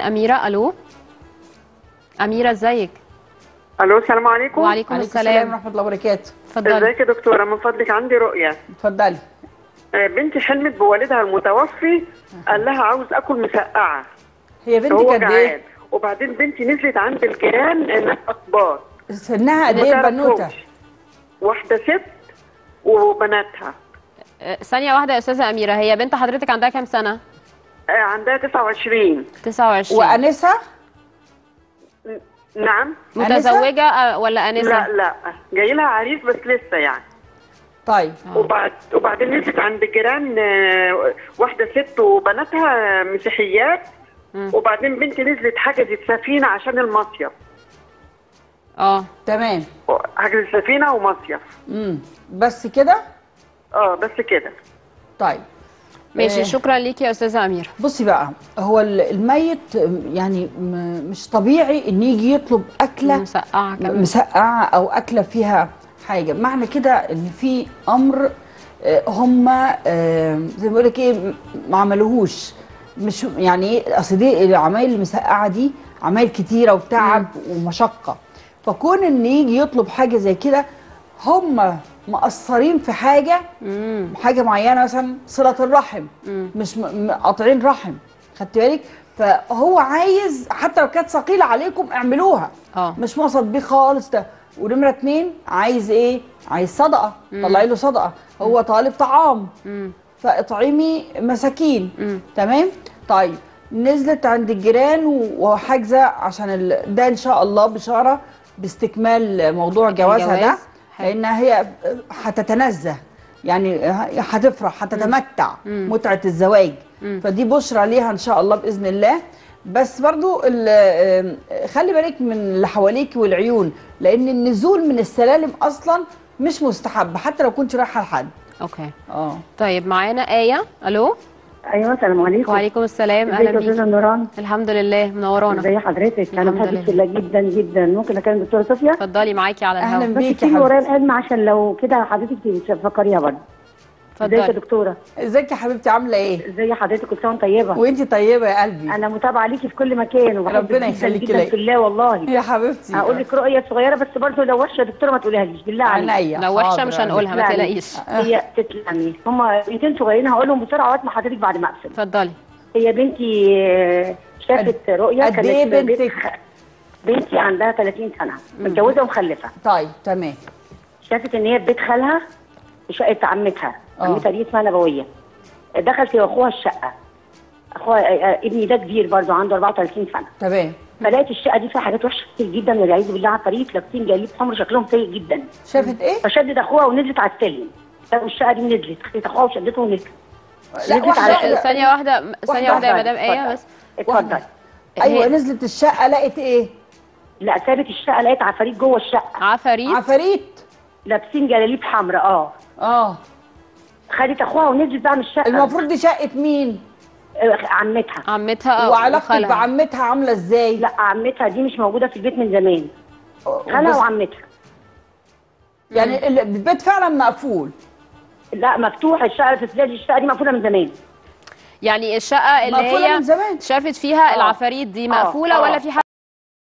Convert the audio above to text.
أميرة ألو؟ أميرة إزيك؟ ألو السلام عليكم. وعليكم عليكم السلام. السلام ورحمة الله وبركاته. اتفضلي. إزيك يا دكتورة؟ من فضلك عندي رؤية. اتفضلي. آه، بنتي حلمت بوالدها المتوفي قال لها عاوز أكل مسقعة. هي قد جعان. إيه وبعدين بنتي نزلت عند الجيران انها أخبار سنها قد إيه تعرفهمش. واحدة ست وبناتها. أه، ثانية واحدة يا أستاذة أميرة. هي بنت حضرتك عندها كام سنة؟ آه، عندها 29 29 وأنسة؟ نعم. أنسة؟ متزوجة أه، ولا أنسة؟ لا. لا جاي لها عريس بس لسه يعني. طيب. وبعد وبعدين نزلت عند جيران آه، واحدة ست وبناتها مسيحيات. وبعدين بنتي نزلت حجزت سفينة عشان المصيف. آه. تمام. حجزت سفينة ومصيف. امم بس كده؟ آه بس كده. طيب. ماشي. شكرا ليكي يا أستاذة أميرة. بصي بقى هو ال- الميت يعني مش طبيعي إن يجي يطلب أكلة مسقعة كمان. مسقعة أو أكلة فيها حاجة. معنى كده إن في أمر آه، هم آه، زي ما بيقول لك إيه ما عملوهوش. مش يعني إيه أصل دي العمايل المسقعة دي عمايل كتيرة وتعب ومشقة. فكون إن يجي يطلب حاجة زي كده هم مقصرين في حاجة امم حاجة معينة مثلا صلة الرحم. مم. مش قاطعين رحم. خدت بالك؟ فهو عايز حتى لو كانت ثقيلة عليكم اعملوها. آه. مش مقصد بيه خالص ده. ونمرة اتنين عايز إيه؟ عايز صدقة. طلعي له صدقة. هو طالب طعام. امم فاطعمي مساكين. مم. تمام؟ طيب نزلت عند الجيران وحاجزة عشان ال... ده إن شاء الله بشارة باستكمال موضوع جوازها ده. لأن هي هتتنزه يعني هتفرح هتتمتع. متعة الزواج. مم. فدي بشرى ليها إن شاء الله بإذن الله. بس برضو خلي بالك من اللي حواليك والعيون. لأن النزول من السلالم أصلا مش مستحب حتى لو كنت رايحة لحد. أوكي. آه. طيب معانا آية؟ ألو؟ أيوه السلام عليكم. وعليكم السلام أستاذة بيكي نوران؟ الحمد لله منورانا إزي حضرتك؟ أنا بحبك. الله جدا جدا. ممكن أكلم الدكتورة صوفيا؟ اتفضلي معاكي على الهواء. بيك. بس يا اكتبي ورايا. القلم عشان لو كده حضرتك تفكريها برضه. ازيك يا اتفضلي دكتورة؟ ازيك يا حبيبتي عاملة إيه؟ ازي حضرتك؟ كل سنه وانت طيبة. وانتي طيبة يا قلبي. أنا متابعة ليكي في كل مكان وبحبك ربنا يخليكي ليا. في الله والله. يا حبيبتي. هقول لك رؤية صغيرة بس برضه لو وحشة يا دكتورة ما تقوليهاش بالله عليك. لو حاضر مش. هنقولها ما. تقلقيش. هي تسلمي. هما بنتين صغيرين هقولهم بسرعة وقت ما حضرتك بعد ما أقفل. اتفضلي. هي بنتي آه، شافت رؤية قد إيه بنتك؟ بنتي عندها 30 سنة متجوزة ومخلفة. طيب تمام. شافت إن هي في بيت خالها في شقة عمتها. عمتها دي اسمها نبوية. دخلت هي واخوها الشقة. أخوها آه، آه، ابني ده كبير برضه عنده 34 سنة. تمام. فلقيت الشقة دي فيها حاجات وحشة كتير جدا والعياذ بالله عفاريت لابسين جليب حمر شكلهم سيء جدا. شافت إيه؟ فشدت أخوها ونزلت على السلم. الشقة دي نزلت. خدت أخوها وشدته ونزلت. لا على واحدة. ثانية واحدة ثانية واحدة يا واحدة. مدام اتفضل. بس؟ اتفضل. أيوه نزلت الشقة لقت إيه؟ لا سابت الشقة لقيت عفاريت جوه الشقة. عفاريت؟ عفاريت. لابسين جلاليب حمراء آه. آه. خدت أخوها ونزلت بقى من الشقة المفروض دي شقة مين؟ آه، عمتها عمتها أو وعلاقتك. بعمتها عاملة إزاي؟ لا عمتها دي مش موجودة في البيت من زمان خالها وعمتها يعني ال- البيت فعلا مقفول لا مفتوح الشقة في الشقة دي مقفولة من زمان يعني الشقة اللي هي من زمان. شافت فيها العفاريت دي مقفولة آه. ولا في حد